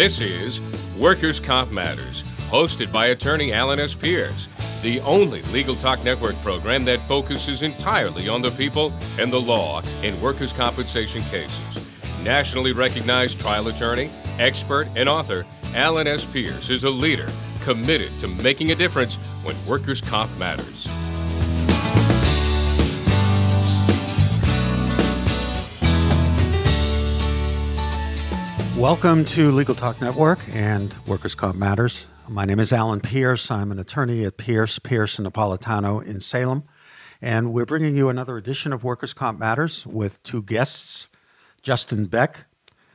This is Workers' Comp Matters, hosted by attorney Alan S. Pierce, the only legal talk network program that focuses entirely on the people and the law in workers' compensation cases. Nationally recognized trial attorney, expert, and author, Alan S. Pierce is a leader committed to making a difference when workers' comp matters. Welcome to Legal Talk Network and Workers' Comp Matters. My name is Alan Pierce. I'm an attorney at Pierce, Pierce, and Napolitano in Salem. And we're bringing you another edition of Workers' Comp Matters with two guests Justin Beck.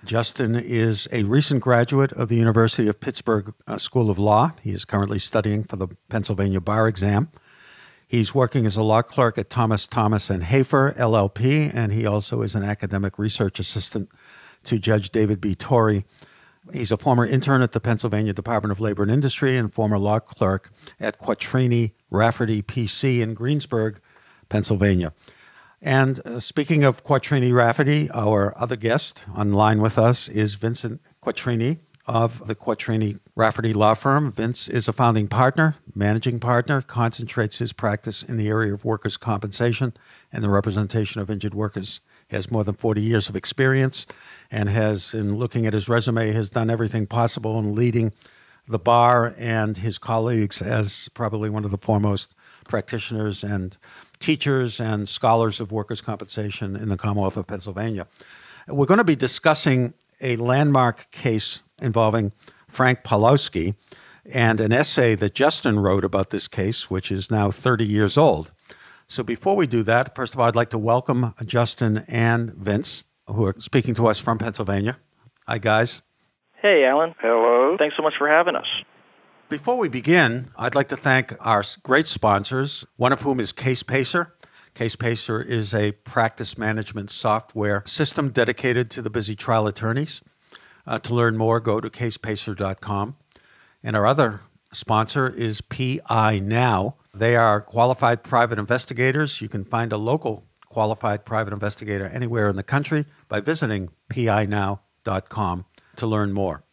Justin is a recent graduate of the University of Pittsburgh uh, School of Law. He is currently studying for the Pennsylvania bar exam. He's working as a law clerk at Thomas Thomas and Hafer LLP, and he also is an academic research assistant to Judge David B. Torrey. He's a former intern at the Pennsylvania Department of Labor and Industry and former law clerk at Quatrini Rafferty PC in Greensburg, Pennsylvania. And uh, speaking of Quatrini Rafferty, our other guest online with us is Vincent Quatrini of the Quatrini Rafferty Law Firm. Vince is a founding partner, managing partner, concentrates his practice in the area of workers' compensation and the representation of injured workers. He has more than 40 years of experience and has, in looking at his resume, has done everything possible in leading the bar and his colleagues as probably one of the foremost practitioners and teachers and scholars of workers' compensation in the Commonwealth of Pennsylvania. We're going to be discussing a landmark case involving Frank Pawlosky and an essay that Justin wrote about this case, which is now 30 years old. So before we do that, first of all, I'd like to welcome Justin and Vince, who are speaking to us from Pennsylvania. Hi, guys. Hey, Alan. Hello. Thanks so much for having us. Before we begin, I'd like to thank our great sponsors, one of whom is Case Pacer. Case Pacer is a practice management software system dedicated to the busy trial attorneys. Uh, to learn more, go to casepacer.com. And our other sponsor is PI Now. They are qualified private investigators. You can find a local qualified private investigator anywhere in the country by visiting pinow.com to learn more.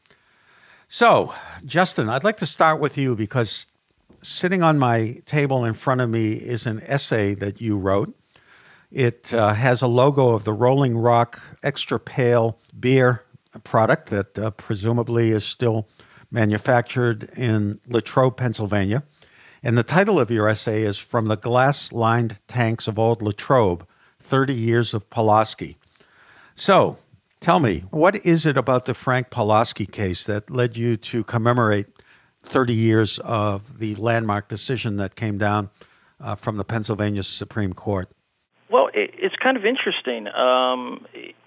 So, Justin, I'd like to start with you because sitting on my table in front of me is an essay that you wrote. It uh, has a logo of the Rolling Rock Extra Pale beer product that uh, presumably is still manufactured in Latrobe, Pennsylvania. And the title of your essay is From the Glass Lined Tanks of Old Latrobe 30 Years of Pawlosky. So, tell me, what is it about the Frank Pawlosky case that led you to commemorate 30 years of the landmark decision that came down uh, from the Pennsylvania Supreme Court? Well, it's kind of interesting. Um,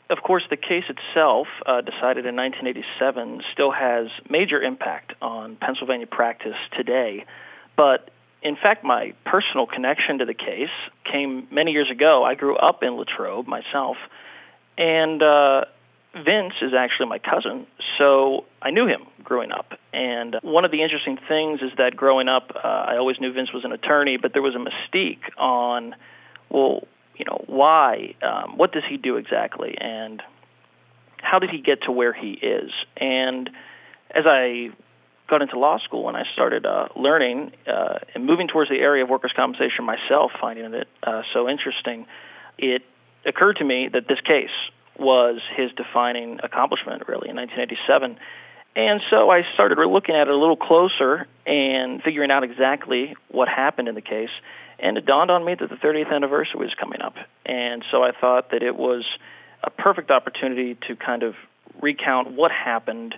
of course, the case itself, uh, decided in 1987, still has major impact on Pennsylvania practice today. But in fact, my personal connection to the case came many years ago. I grew up in Latrobe myself, and uh, Vince is actually my cousin, so I knew him growing up. And one of the interesting things is that growing up, uh, I always knew Vince was an attorney, but there was a mystique on, well, you know, why? Um, what does he do exactly? And how did he get to where he is? And as I got into law school and I started uh, learning uh, and moving towards the area of workers' compensation myself, finding it uh, so interesting, it occurred to me that this case was his defining accomplishment, really, in 1987. And so I started looking at it a little closer and figuring out exactly what happened in the case. And it dawned on me that the 30th anniversary was coming up. And so I thought that it was a perfect opportunity to kind of recount what happened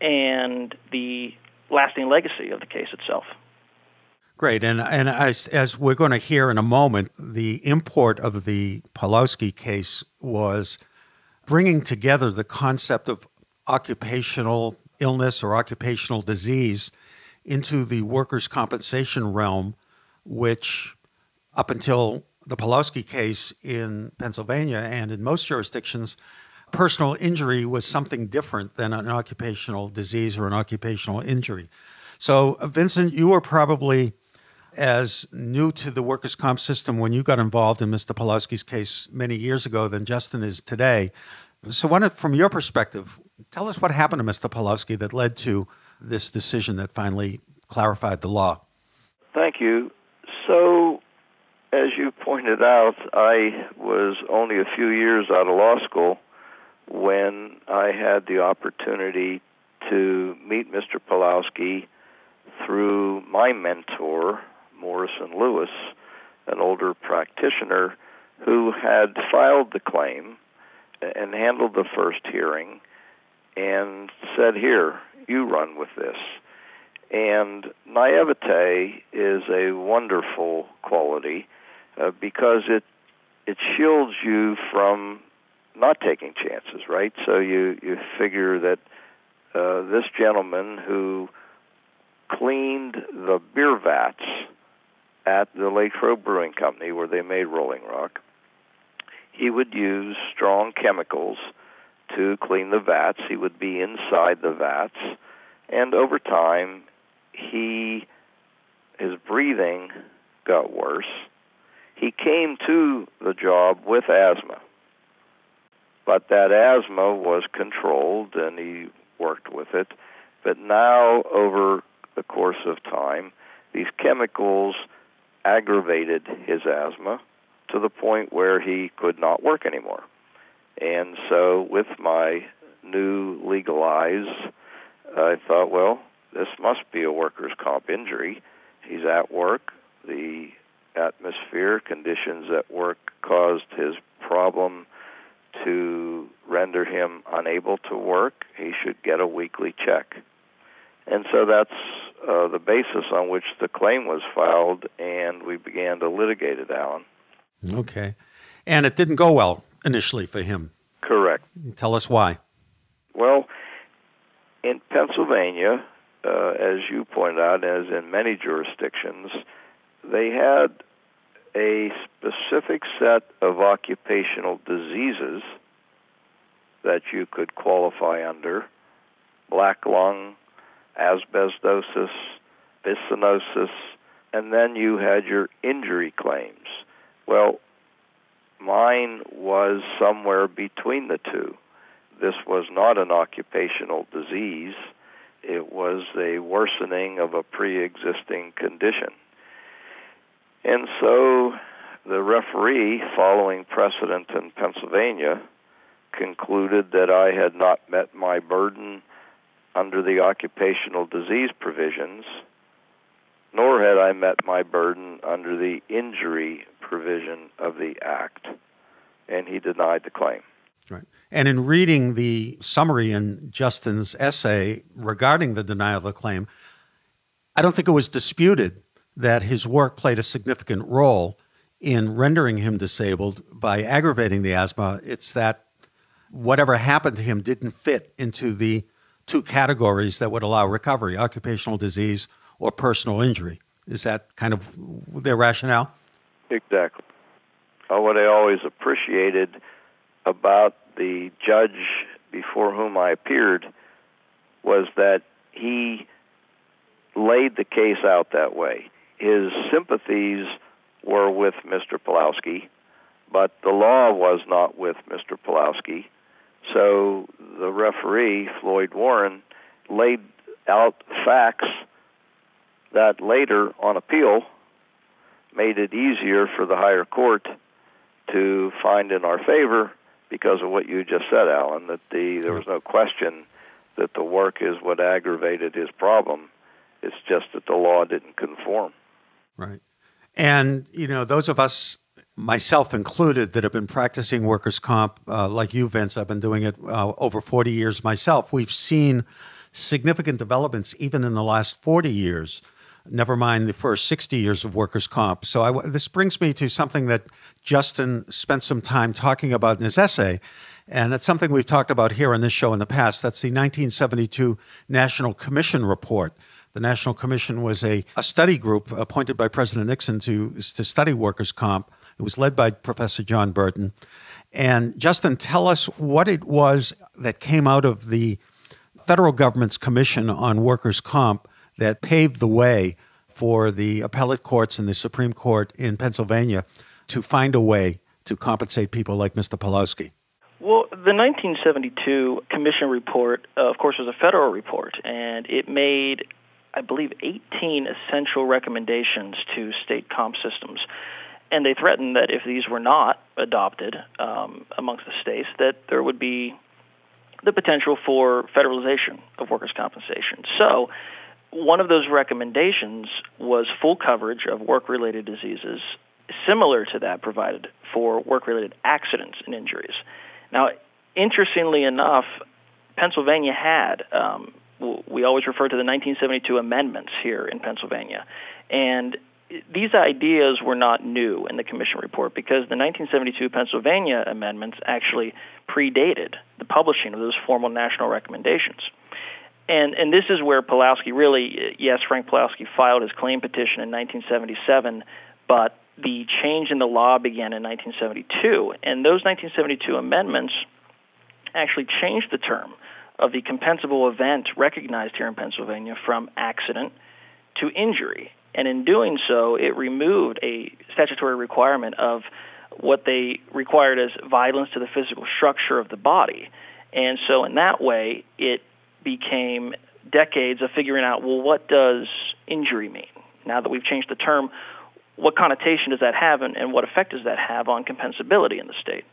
and the lasting legacy of the case itself. Great, and and as as we're going to hear in a moment, the import of the Pawlosky case was bringing together the concept of occupational illness or occupational disease into the workers' compensation realm, which up until the Pawlosky case in Pennsylvania and in most jurisdictions personal injury was something different than an occupational disease or an occupational injury. So, uh, Vincent, you were probably as new to the workers' comp system when you got involved in Mr. Pawlosky's case many years ago than Justin is today. So, from your perspective, tell us what happened to Mr. Pawlosky that led to this decision that finally clarified the law. Thank you. So, as you pointed out, I was only a few years out of law school when I had the opportunity to meet Mr. Pawlosky through my mentor, Morrison Lewis, an older practitioner who had filed the claim and handled the first hearing and said, Here, you run with this. And naivete is a wonderful quality uh, because it it shields you from not taking chances, right? So you you figure that uh, this gentleman who cleaned the beer vats at the Latrobe Brewing Company where they made Rolling Rock, he would use strong chemicals to clean the vats. He would be inside the vats, and over time, he his breathing got worse. He came to the job with asthma, but that asthma was controlled, and he worked with it. But now, over the course of time, these chemicals aggravated his asthma to the point where he could not work anymore. And so, with my new legal eyes, I thought, well, this must be a workers' comp injury. He's at work. The atmosphere, conditions at work caused his problem to render him unable to work. He should get a weekly check. And so that's uh, the basis on which the claim was filed, and we began to litigate it, Alan. Okay. And it didn't go well initially for him. Correct. Tell us why. Well, in Pennsylvania, uh, as you pointed out, as in many jurisdictions, they had a specific set of occupational diseases that you could qualify under black lung, asbestosis, byssinosis, and then you had your injury claims. Well, mine was somewhere between the two. This was not an occupational disease, it was a worsening of a pre existing condition. And so the referee, following precedent in Pennsylvania, concluded that I had not met my burden under the occupational disease provisions, nor had I met my burden under the injury provision of the Act, and he denied the claim. Right. And in reading the summary in Justin's essay regarding the denial of the claim, I don't think it was disputed that his work played a significant role in rendering him disabled by aggravating the asthma. It's that whatever happened to him didn't fit into the two categories that would allow recovery occupational disease or personal injury. Is that kind of their rationale? Exactly. Uh, what I always appreciated about the judge before whom I appeared was that he laid the case out that way. His sympathies were with Mr. Pawlosky, but the law was not with Mr. Pawlosky. So the referee, Floyd Warren, laid out facts that later, on appeal, made it easier for the higher court to find in our favor because of what you just said, Alan, that the there was no question that the work is what aggravated his problem. It's just that the law didn't conform. Right. And, you know, those of us, myself included, that have been practicing workers' comp, uh, like you, Vince, I've been doing it uh, over 40 years myself, we've seen significant developments even in the last 40 years never mind the first 60 years of workers' comp. So I, this brings me to something that Justin spent some time talking about in his essay, and that's something we've talked about here on this show in the past. That's the 1972 National Commission report. The National Commission was a, a study group appointed by President Nixon to, to study workers' comp. It was led by Professor John Burton. And Justin, tell us what it was that came out of the federal government's commission on workers' comp that paved the way for the appellate courts and the Supreme Court in Pennsylvania to find a way to compensate people like Mr. Pawlosky. Well, the 1972 Commission report, uh, of course, was a federal report, and it made, I believe, 18 essential recommendations to state comp systems. And they threatened that if these were not adopted um, amongst the states, that there would be the potential for federalization of workers' compensation. So, one of those recommendations was full coverage of work related diseases, similar to that provided for work related accidents and injuries. Now, interestingly enough, Pennsylvania had, um, we always refer to the 1972 amendments here in Pennsylvania. And these ideas were not new in the Commission report because the 1972 Pennsylvania amendments actually predated the publishing of those formal national recommendations. And and this is where Pawlosky really, yes, Frank Pawlosky filed his claim petition in 1977, but the change in the law began in 1972, and those 1972 amendments actually changed the term of the compensable event recognized here in Pennsylvania from accident to injury. And in doing so, it removed a statutory requirement of what they required as violence to the physical structure of the body. And so, in that way, it became decades of figuring out well, what does injury mean? Now that we've changed the term, what connotation does that have and, and what effect does that have on compensability in the state?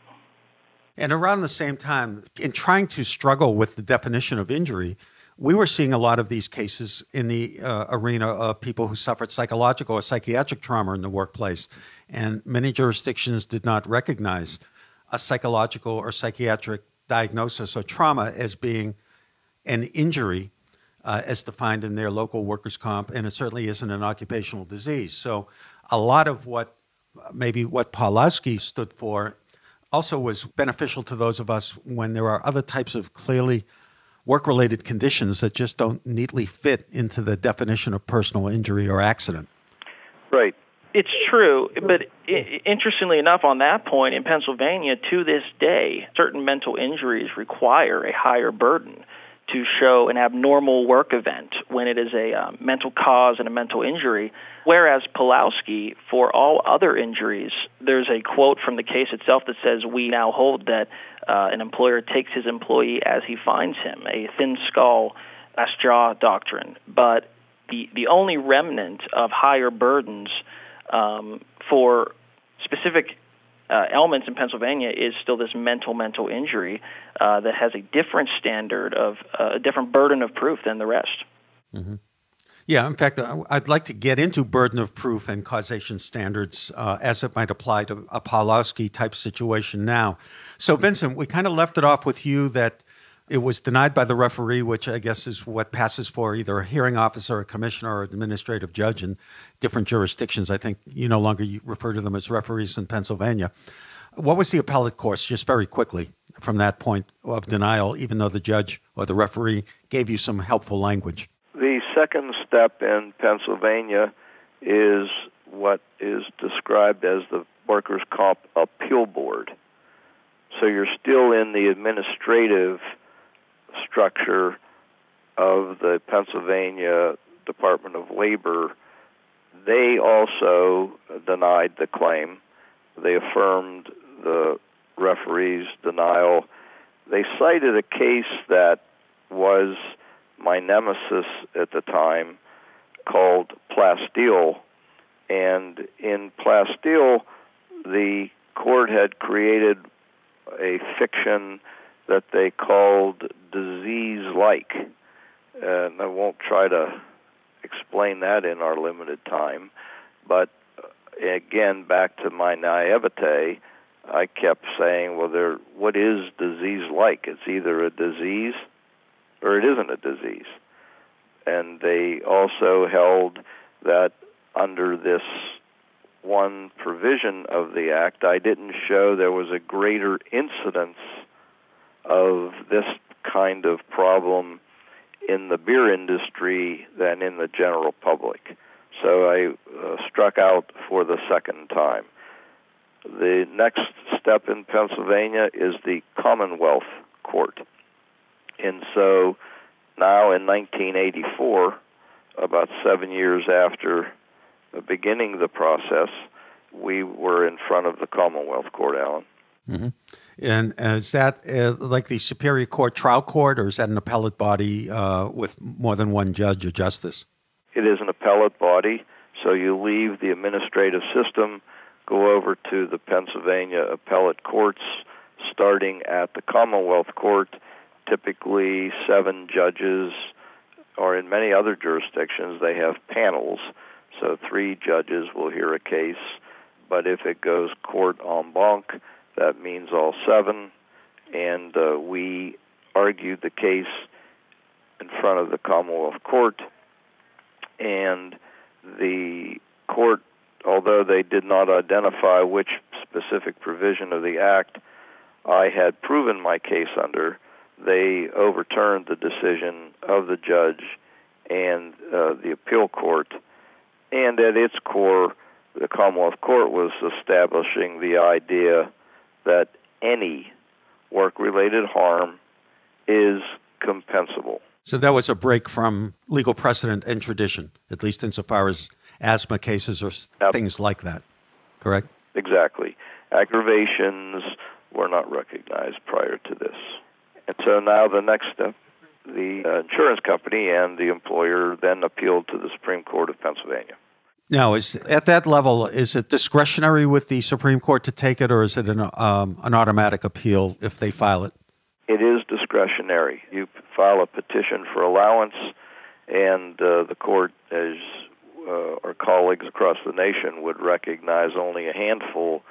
And around the same time, in trying to struggle with the definition of injury, we were seeing a lot of these cases in the uh, arena of people who suffered psychological or psychiatric trauma in the workplace. And many jurisdictions did not recognize a psychological or psychiatric diagnosis or trauma as being an injury uh, as defined in their local workers' comp, and it certainly isn't an occupational disease. So a lot of what maybe what Pawlosky stood for also was beneficial to those of us when there are other types of clearly work related conditions that just don't neatly fit into the definition of personal injury or accident. Right. It's true, but interestingly enough, on that point in Pennsylvania, to this day, certain mental injuries require a higher burden to show an abnormal work event when it is a um, mental cause and a mental injury. Whereas Pawlosky, for all other injuries, there's a quote from the case itself that says, We now hold that uh, an employer takes his employee as he finds him, a thin skull, glass jaw doctrine. But the, the only remnant of higher burdens um, for specific uh, elements in Pennsylvania is still this mental mental injury uh, that has a different standard of uh, a different burden of proof than the rest. Mm-hmm. Yeah, in fact, I'd like to get into burden of proof and causation standards uh, as it might apply to a Pawlosky type situation now. So, Vincent, we kind of left it off with you that it was denied by the referee, which I guess is what passes for either a hearing officer, a commissioner, or administrative judge in different jurisdictions. I think you no longer refer to them as referees in Pennsylvania. What was the appellate course, just very quickly, from that point of denial, even though the judge or the referee gave you some helpful language? The second step in Pennsylvania is what is described as the Workers' Comp Appeal Board. So you're still in the administrative structure of the Pennsylvania Department of Labor, they also denied the claim. They affirmed the referee's denial. They cited a case that was my nemesis at the time called Plasteel. And in Plasteel, the court had created a fiction that they called disease like. And I won't try to explain that in our limited time. But uh, again, back to my naivete, I kept saying, well, there, what is disease like? It's either a disease or it isn't a disease. And they also held that under this one provision of the Act, I didn't show there was a greater incidence of this kind of problem in the beer industry than in the general public. So I uh, struck out for the second time. The next step in Pennsylvania is the Commonwealth Court. And so now in 1984, about seven years after beginning the process, we were in front of the Commonwealth Court, Alan. Mm-hmm. And is that uh, like the Superior Court trial court, or is that an appellate body uh, with more than one judge or justice? It is an appellate body, so you leave the administrative system, go over to the Pennsylvania appellate courts, starting at the Commonwealth Court, typically seven judges, or in many other jurisdictions, they have panels. So three judges will hear a case, but if it goes court en banc, that means all seven. And uh, we argued the case in front of the Commonwealth Court, and the court, although they did not identify which specific provision of the Act I had proven my case under, they overturned the decision of the judge and uh, the appeal court. And at its core, the Commonwealth Court was establishing the idea that any work related harm is compensable. So that was a break from legal precedent and tradition, at least insofar as asthma cases or yep. things like that, correct? Exactly. Aggravations were not recognized prior to this. And so now the next step the uh, insurance company and the employer then appealed to the Supreme Court of Pennsylvania. Now, is at that level, is it discretionary with the Supreme Court to take it, or is it an um, an automatic appeal if they file it? It is discretionary. You file a petition for allowance, and uh, the court, as uh, our colleagues across the nation would recognize, only a handful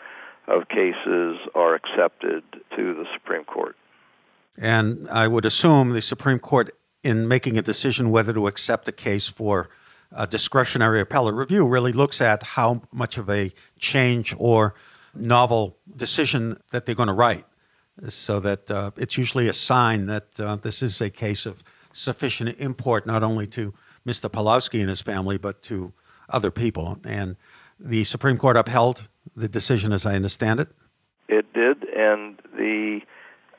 of cases are accepted to the Supreme Court. And I would assume the Supreme Court, in making a decision whether to accept a case for a discretionary appellate review, really looks at how much of a change or novel decision that they're going to write. So that uh, it's usually a sign that uh, this is a case of sufficient import not only to Mr. Pawlosky and his family, but to other people. And the Supreme Court upheld the decision, as I understand it. It did, and the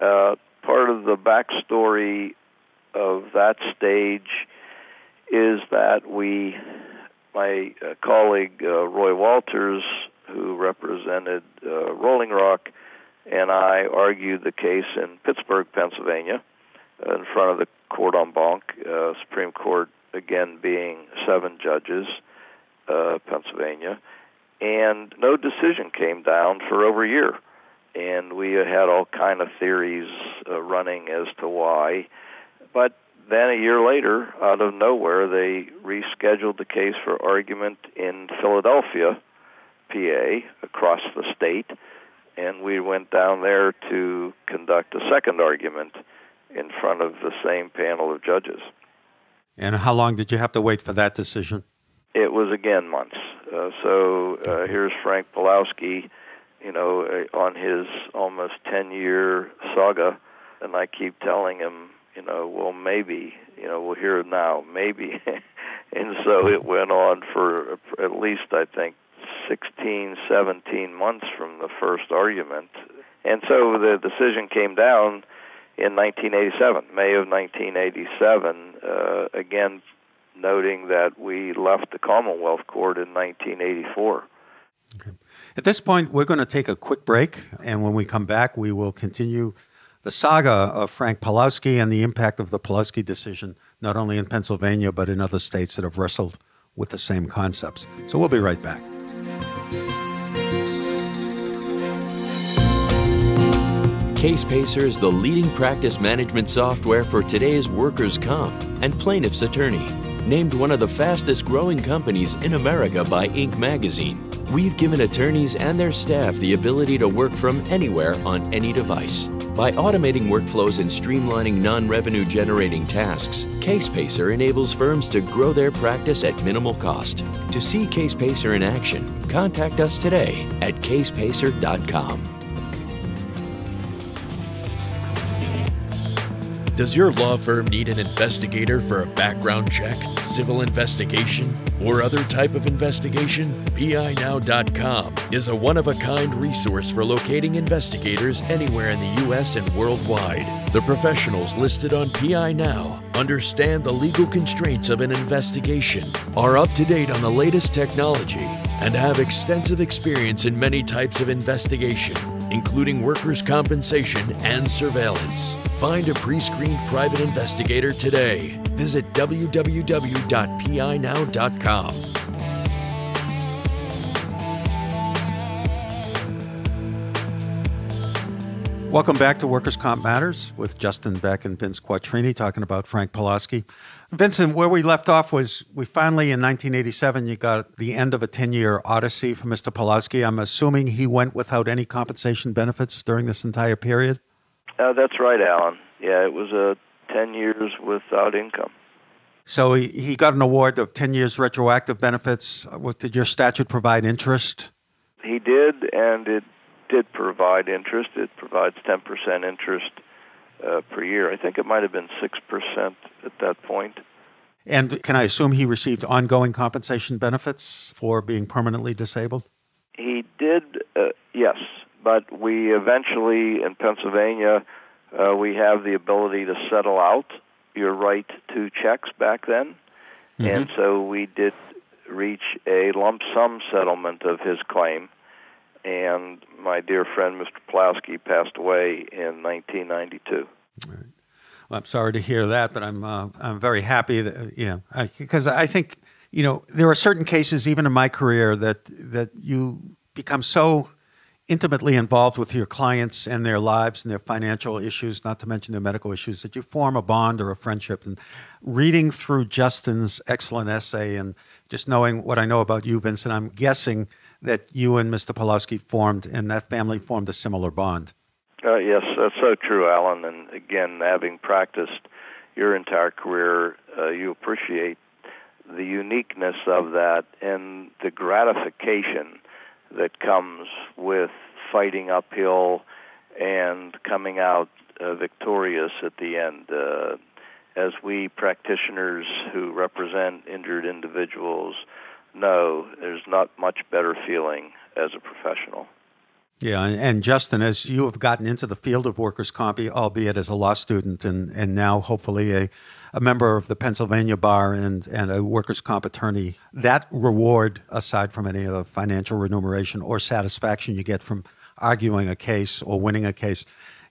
uh, part of the backstory of that stage is that we, my uh, colleague uh, Roy Walters, who represented uh, Rolling Rock, and I argued the case in Pittsburgh, Pennsylvania, in front of the Court en banc, uh, Supreme Court again being seven judges, uh, Pennsylvania, and no decision came down for over a year and we had all kind of theories uh, running as to why. But then a year later, out of nowhere, they rescheduled the case for argument in Philadelphia, PA, across the state, and we went down there to conduct a second argument in front of the same panel of judges. And how long did you have to wait for that decision? It was again months. Uh, so uh, here's Frank Pawlosky you know, uh, on his almost 10 year saga. And I keep telling him, you know, well, maybe, you know, we'll hear it now, maybe. and so it went on for at least, I think, 16, 17 months from the first argument. And so the decision came down in 1987, May of 1987, uh, again noting that we left the Commonwealth Court in 1984. Okay. At this point, we're going to take a quick break, and when we come back, we will continue the saga of Frank Pawlosky and the impact of the Pawlosky decision, not only in Pennsylvania, but in other states that have wrestled with the same concepts. So we'll be right back. Case Pacer is the leading practice management software for today's workers' comp and plaintiff's attorney. Named one of the fastest growing companies in America by Inc. magazine We've given attorneys and their staff the ability to work from anywhere on any device. By automating workflows and streamlining non revenue generating tasks, CasePacer enables firms to grow their practice at minimal cost. To see CasePacer in action, contact us today at casepacer.com. Does your law firm need an investigator for a background check, civil investigation, or other type of investigation? PINow.com is a one of a kind resource for locating investigators anywhere in the U.S. and worldwide. The professionals listed on PI Now understand the legal constraints of an investigation, are up to date on the latest technology, and have extensive experience in many types of investigation including workers' compensation and surveillance. Find a pre screened private investigator today. Visit www.pinow.com. Welcome back to Workers' Comp Matters with Justin Beck and Vince Quatrini talking about Frank Pawlosky. Vincent, where we left off was we finally in 1987 you got the end of a 10-year odyssey for Mr. Pawlosky. I'm assuming he went without any compensation benefits during this entire period. Uh, that's right, Alan. Yeah, it was a uh, 10 years without income. So he, he got an award of 10 years retroactive benefits. What, did your statute provide interest? He did, and it did provide interest. It provides 10% interest uh, per year. I think it might have been 6% at that point. And can I assume he received ongoing compensation benefits for being permanently disabled? He did, uh, yes. But we eventually, in Pennsylvania, uh, we have the ability to settle out your right to checks back then. Mm-hmm. And so we did reach a lump sum settlement of his claim and my dear friend Mr. Pawlosky passed away in 1992. Right. Well, I'm sorry to hear that, but I'm uh, I'm very happy that yeah, because I, I think you know there are certain cases even in my career that that you become so intimately involved with your clients and their lives and their financial issues, not to mention their medical issues, that you form a bond or a friendship. And reading through Justin's excellent essay and just knowing what I know about you, Vincent, I'm guessing that you and Mr. Pawlosky formed and that family formed a similar bond. Uh, yes, that's so true, Alan. And again, having practiced your entire career, uh, you appreciate the uniqueness of that and the gratification that comes with fighting uphill and coming out uh, victorious at the end. Uh, as we practitioners who represent injured individuals no, there's not much better feeling as a professional. Yeah, and Justin, as you have gotten into the field of workers' comp, albeit as a law student and, and now hopefully a, a member of the Pennsylvania Bar and, and a workers' comp attorney, that reward, aside from any of the financial remuneration or satisfaction you get from arguing a case or winning a case,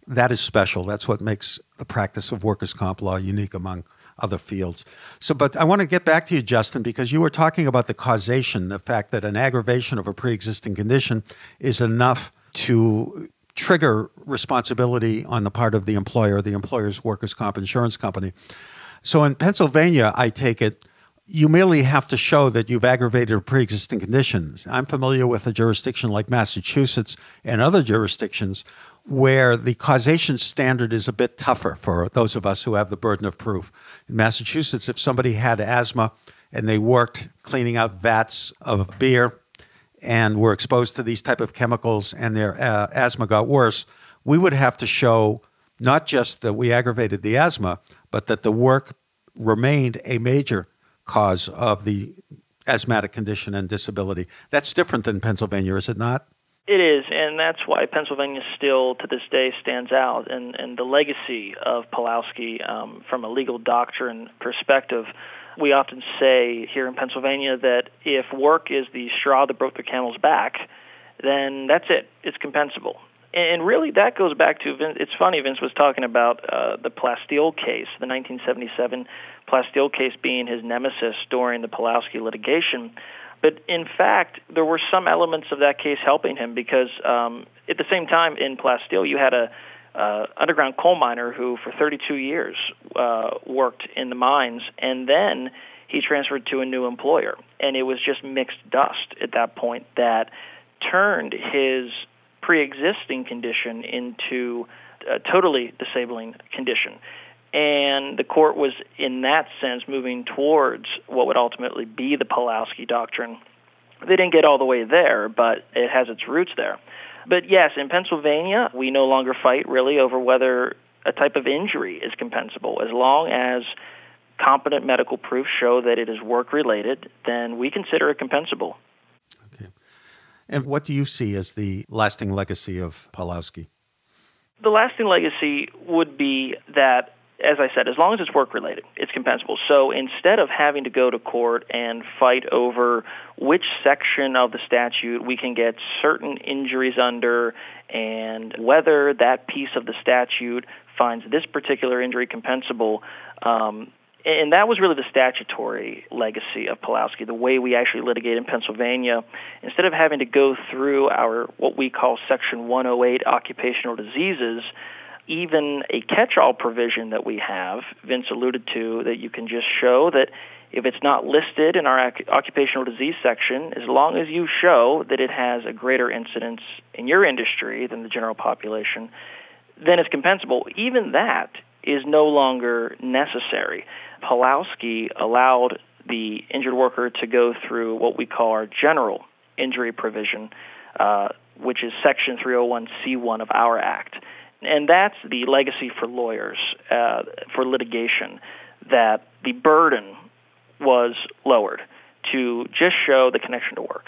that is special. That's what makes the practice of workers' comp law unique among other fields. So, but I want to get back to you, Justin, because you were talking about the causation, the fact that an aggravation of a pre existing condition is enough to trigger responsibility on the part of the employer, the employer's workers' comp insurance company. So in Pennsylvania, I take it, you merely have to show that you've aggravated pre existing condition. I'm familiar with a jurisdiction like Massachusetts and other jurisdictions where the causation standard is a bit tougher for those of us who have the burden of proof. In Massachusetts, if somebody had asthma and they worked cleaning out vats of beer and were exposed to these type of chemicals and their uh, asthma got worse, we would have to show not just that we aggravated the asthma, but that the work remained a major cause of the asthmatic condition and disability. That's different than Pennsylvania, is it not? It is, and that's why Pennsylvania still to this day stands out. And, and the legacy of Pawlowski um, from a legal doctrine perspective, we often say here in Pennsylvania that if work is the straw that broke the camel's back, then that's it. It's compensable. And really, that goes back to Vince. It's funny, Vince was talking about uh, the Plasteel case, the 1977 Plasteel case being his nemesis during the Pawlosky litigation. But in fact, there were some elements of that case helping him because um, at the same time in Plasteel, you had a uh, underground coal miner who, for 32 years, uh, worked in the mines, and then he transferred to a new employer, and it was just mixed dust at that point that turned his pre-existing condition into a totally disabling condition and the court was, in that sense, moving towards what would ultimately be the Pawlosky doctrine. They didn't get all the way there, but it has its roots there. But yes, in Pennsylvania, we no longer fight really over whether a type of injury is compensable. As long as competent medical proof show that it is work related, then we consider it compensable. And what do you see as the lasting legacy of Pawlosky? The lasting legacy would be that as I said, as long as it's work related, it's compensable. So instead of having to go to court and fight over which section of the statute we can get certain injuries under and whether that piece of the statute finds this particular injury compensable, um, and that was really the statutory legacy of Pawlosky, the way we actually litigate in Pennsylvania. Instead of having to go through our what we call Section 108 occupational diseases, even a catch-all provision that we have, Vince alluded to, that you can just show that if it's not listed in our occupational disease section, as long as you show that it has a greater incidence in your industry than the general population, then it's compensable. Even that is no longer necessary. Pawlosky allowed the injured worker to go through what we call our general injury provision, uh, which is Section 301C1 of our Act and that's the legacy for lawyers uh, for litigation that the burden was lowered to just show the connection to work.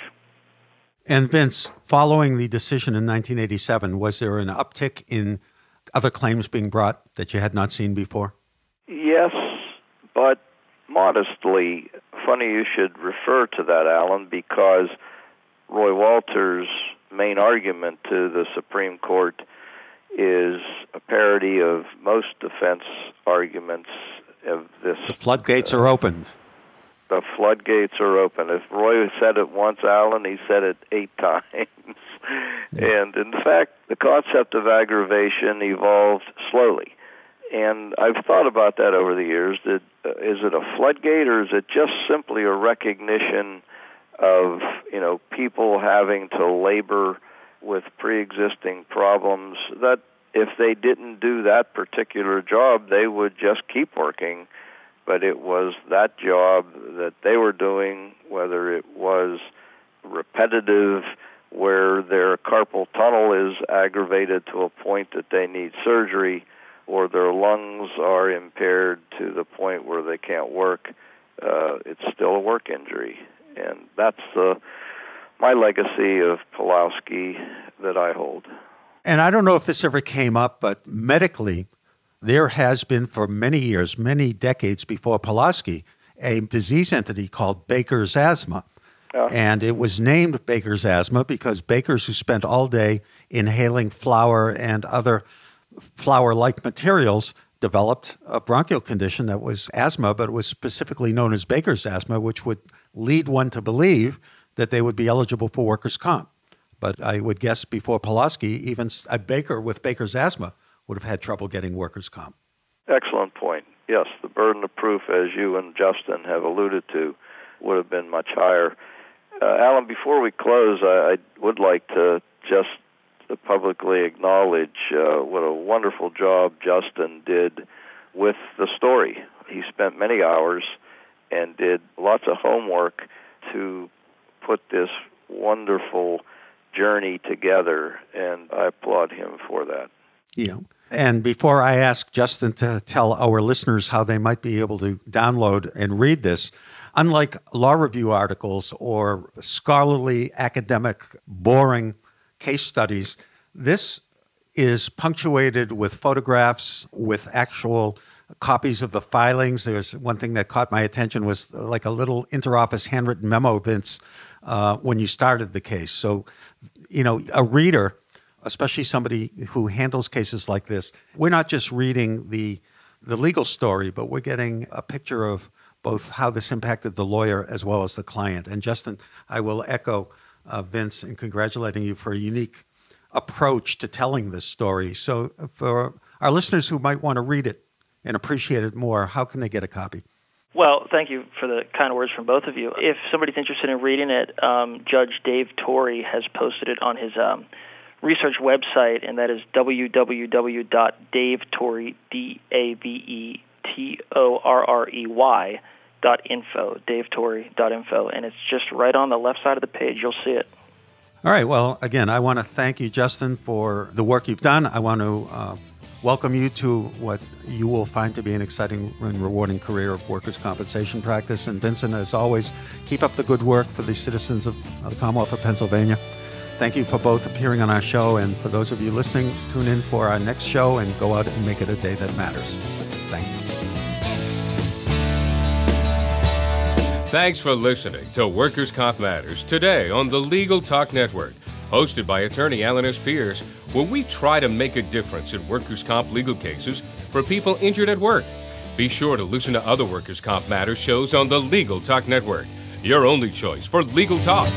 And Vince, following the decision in 1987, was there an uptick in other claims being brought that you had not seen before? Yes, but modestly. Funny you should refer to that, Alan, because Roy Walters' main argument to the Supreme Court is a parody of most defense arguments of this. The floodgates uh, are opened. The floodgates are open. If Roy said it once, Alan, he said it eight times. And in fact, the concept of aggravation evolved slowly. And I've thought about that over the years. Did, uh, is it a floodgate or is it just simply a recognition of you know people having to labor with pre-existing problems that if they didn't do that particular job, they would just keep working. But it was that job that they were doing, whether it was repetitive, where their carpal tunnel is aggravated to a point that they need surgery, or their lungs are impaired to the point where they can't work, uh, it's still a work injury. And that's the my legacy of Pawlosky that I hold. And I don't know if this ever came up, but medically, there has been for many years, many decades before Pawlosky, a disease entity called Baker's asthma. And it was named Baker's asthma because bakers who spent all day inhaling flour and other flour like materials developed a bronchial condition that was asthma, but it was specifically known as Baker's asthma, which would lead one to believe that they would be eligible for workers' comp. But I would guess before Pawlosky, even a baker with baker's asthma would have had trouble getting workers' comp. Excellent point. Yes, the burden of proof, as you and Justin have alluded to, would have been much higher. Uh, Alan, before we close, I, I would like to just publicly acknowledge uh, what a wonderful job Justin did with the story. He spent many hours and did lots of homework to put this wonderful journey together, and I applaud him for that. Yeah. And before I ask Justin to tell our listeners how they might be able to download and read this, unlike law review articles or scholarly, academic, boring case studies, this is punctuated with photographs, with actual copies of the filings. There's one thing that caught my attention was like a little interoffice handwritten memo, Vince, uh, when you started the case. So, you know, a reader, especially somebody who handles cases like this, we're not just reading the the legal story, but we're getting a picture of both how this impacted the lawyer as well as the client. And Justin, I will echo uh, Vince in congratulating you for a unique approach to telling this story. So, for our listeners who might want to read it and appreciate it more, how can they get a copy? Well, thank you for the kind words from both of you. If somebody's interested in reading it, um, Judge Dave Torrey has posted it on his um, research website, and that is www.davetorrey, D-A-V-E-T-O-R-R-E-Y, dot info, davetorrey.info, and it's just right on the left side of the page. You'll see it. All right. Well, again, I want to thank you, Justin, for the work you've done. I want to uh, welcome you to what you will find to be an exciting and rewarding career of workers' compensation practice. And Vincent, as always, keep up the good work for the citizens of the Commonwealth of Pennsylvania. Thank you for both appearing on our show. And for those of you listening, tune in for our next show and go out and make it a day that matters. Thank you. Thanks for listening to Workers' Comp Matters today on the Legal Talk Network, hosted by attorney Alan S. Pierce, where we try to make a difference in workers' comp legal cases for people injured at work. Be sure to listen to other Workers' Comp Matters shows on the Legal Talk Network, your only choice for legal talk.